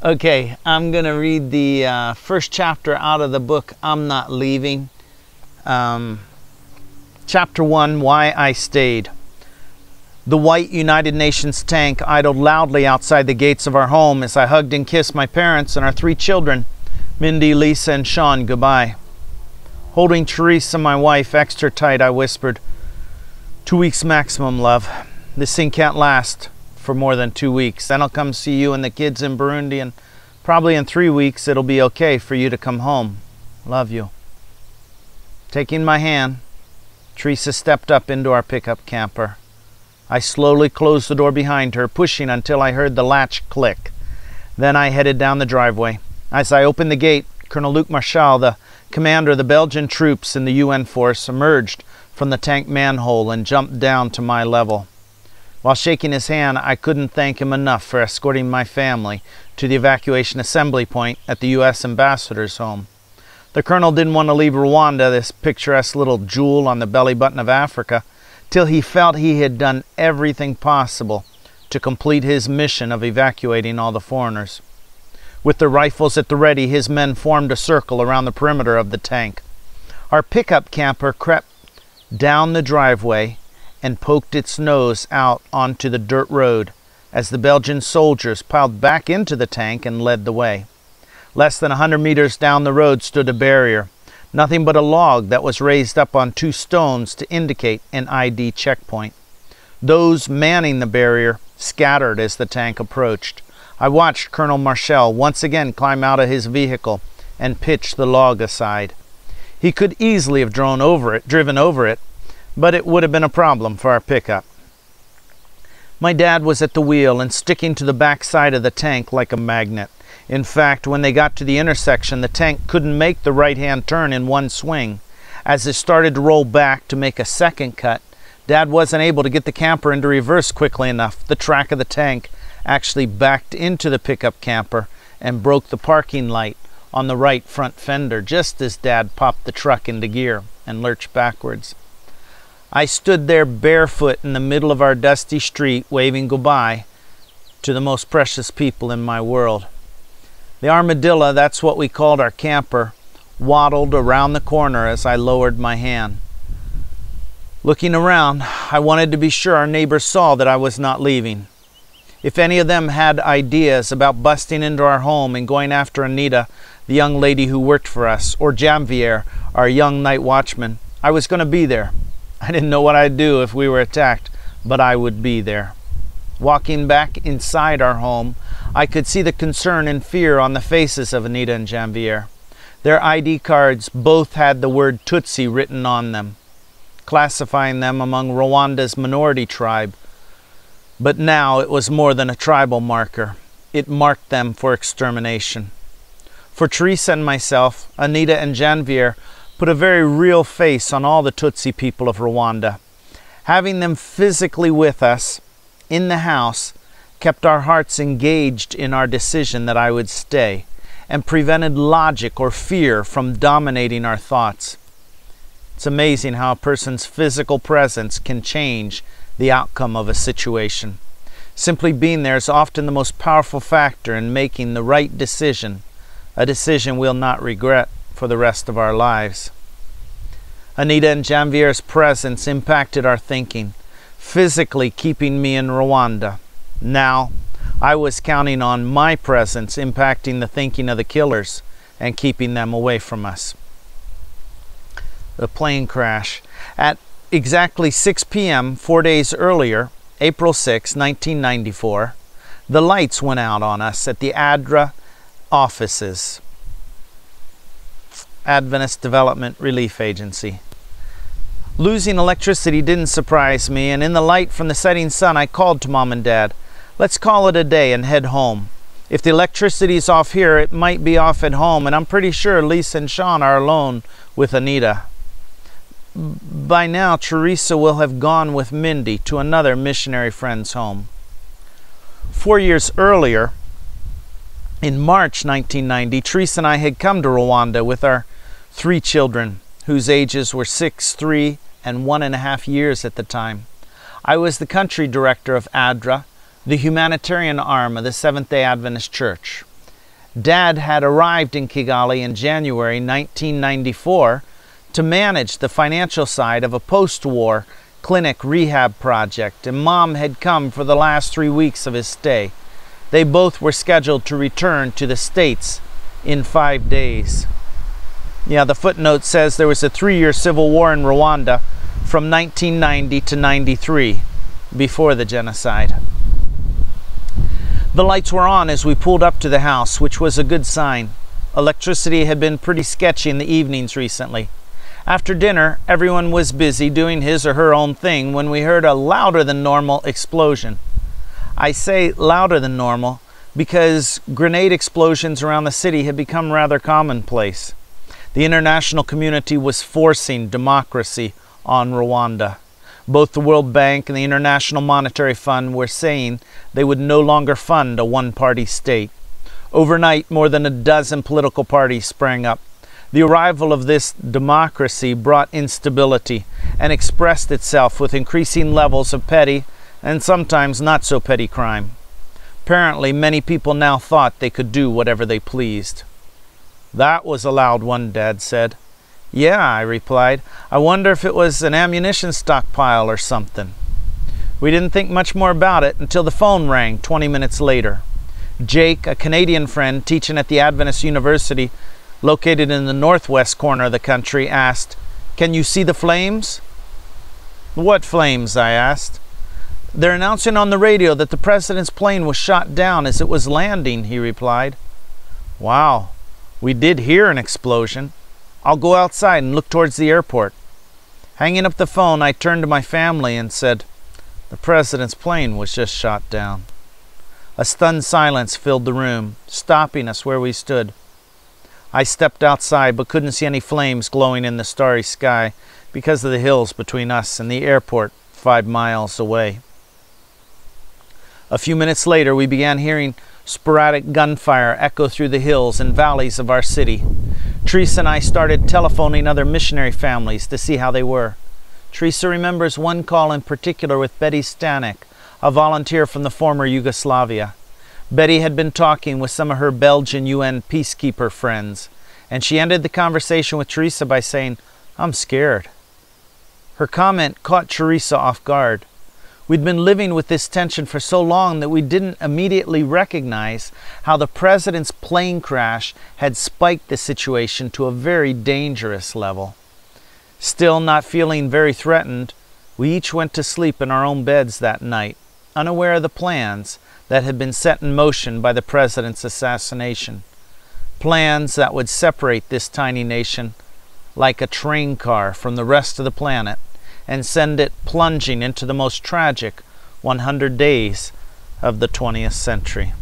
Okay, I'm going to read the uh, first chapter out of the book I'm Not Leaving. Um, chapter 1 Why I Stayed. The white United Nations tank idled loudly outside the gates of our home as I hugged and kissed my parents and our three children, Mindy, Lisa, and Sean, goodbye. Holding Teresa, my wife, extra tight, I whispered, Two weeks maximum, love. This thing can't last for more than two weeks. Then I'll come see you and the kids in Burundi, and probably in three weeks it'll be okay for you to come home. Love you. Taking my hand, Teresa stepped up into our pickup camper. I slowly closed the door behind her, pushing until I heard the latch click. Then I headed down the driveway. As I opened the gate, Colonel Luc Marchal, the commander of the Belgian troops in the UN force, emerged from the tank manhole and jumped down to my level. While shaking his hand, I couldn't thank him enough for escorting my family to the evacuation assembly point at the U.S. ambassador's home. The colonel didn't want to leave Rwanda, this picturesque little jewel on the belly button of Africa, till he felt he had done everything possible to complete his mission of evacuating all the foreigners. With their rifles at the ready, his men formed a circle around the perimeter of the tank. Our pickup camper crept down the driveway and poked its nose out onto the dirt road as the Belgian soldiers piled back into the tank and led the way. Less than a hundred meters down the road stood a barrier, nothing but a log that was raised up on two stones to indicate an ID checkpoint. Those manning the barrier scattered as the tank approached. I watched Colonel Marchal once again climb out of his vehicle and pitch the log aside. He could easily have drawn over it, driven over it, but it would have been a problem for our pickup. My dad was at the wheel and sticking to the back side of the tank like a magnet. In fact, when they got to the intersection, the tank couldn't make the right hand turn in one swing. As it started to roll back to make a second cut, Dad wasn't able to get the camper into reverse quickly enough. The track of the tank actually backed into the pickup camper and broke the parking light on the right front fender just as Dad popped the truck into gear and lurched backwards. I stood there barefoot in the middle of our dusty street, waving goodbye to the most precious people in my world. The armadillo, that's what we called our camper, waddled around the corner as I lowered my hand. Looking around, I wanted to be sure our neighbors saw that I was not leaving. If any of them had ideas about busting into our home and going after Anita, the young lady who worked for us, or Janvier, our young night watchman, I was going to be there. I didn't know what I'd do if we were attacked, but I would be there. Walking back inside our home, I could see the concern and fear on the faces of Anita and Janvier. Their ID cards both had the word Tutsi written on them, classifying them among Rwanda's minority tribe. But now it was more than a tribal marker, it marked them for extermination. For Teresa and myself, Anita and Janvier put a very real face on all the Tutsi people of Rwanda. Having them physically with us in the house kept our hearts engaged in our decision that I would stay and prevented logic or fear from dominating our thoughts. It's amazing how a person's physical presence can change the outcome of a situation. Simply being there is often the most powerful factor in making the right decision, a decision we'll not regret for the rest of our lives. Anita and Janvier's presence impacted our thinking, physically keeping me in Rwanda. Now, I was counting on my presence impacting the thinking of the killers and keeping them away from us. The plane crash. At exactly 6 p.m., four days earlier, April 6, 1994, the lights went out on us at the ADRA offices. Adventist Development Relief Agency. Losing electricity didn't surprise me, and in the light from the setting sun, I called to mom and dad. Let's call it a day and head home. If the electricity's off here, it might be off at home, and I'm pretty sure Lisa and Sean are alone with Anita. By now, Teresa will have gone with Mindy to another missionary friend's home. Four years earlier, in March 1990, Teresa and I had come to Rwanda with our three children, whose ages were six, three, and one and a half years at the time. I was the country director of ADRA, the humanitarian arm of the Seventh day Adventist Church. Dad had arrived in Kigali in January 1994 to manage the financial side of a post war clinic rehab project, and Mom had come for the last three weeks of his stay. They both were scheduled to return to the States in five days. Yeah, the footnote says there was a three year civil war in Rwanda from 1990 to 93, before the genocide. The lights were on as we pulled up to the house, which was a good sign. Electricity had been pretty sketchy in the evenings recently. After dinner, everyone was busy doing his or her own thing when we heard a louder than normal explosion. I say louder than normal because grenade explosions around the city had become rather commonplace. The international community was forcing democracy on Rwanda. Both the World Bank and the International Monetary Fund were saying they would no longer fund a one party state. Overnight, more than a dozen political parties sprang up. The arrival of this democracy brought instability and expressed itself with increasing levels of petty and sometimes not so petty crime. Apparently, many people now thought they could do whatever they pleased. That was a loud one, Dad said. Yeah, I replied. I wonder if it was an ammunition stockpile or something. We didn't think much more about it until the phone rang 20 minutes later. Jake, a Canadian friend teaching at the Adventist University located in the northwest corner of the country, asked, Can you see the flames? What flames? I asked. They're announcing on the radio that the president's plane was shot down as it was landing, he replied. Wow, we did hear an explosion. I'll go outside and look towards the airport. Hanging up the phone, I turned to my family and said, The president's plane was just shot down. A stunned silence filled the room, stopping us where we stood. I stepped outside but couldn't see any flames glowing in the starry sky because of the hills between us and the airport five miles away. A few minutes later, we began hearing sporadic gunfire echo through the hills and valleys of our city. Teresa and I started telephoning other missionary families to see how they were. Teresa remembers one call in particular with Betty Stanek, a volunteer from the former Yugoslavia. Betty had been talking with some of her Belgian UN peacekeeper friends, and she ended the conversation with Teresa by saying, I'm scared. Her comment caught Teresa off guard. We'd been living with this tension for so long that we didn't immediately recognize how the president's plane crash had spiked the situation to a very dangerous level. Still not feeling very threatened, we each went to sleep in our own beds that night, unaware of the plans that had been set in motion by the president's assassination. Plans that would separate this tiny nation like a train car from the rest of the planet and send it plunging into the most tragic 100 days of the 20th century.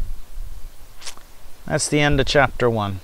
That's the end of chapter 1.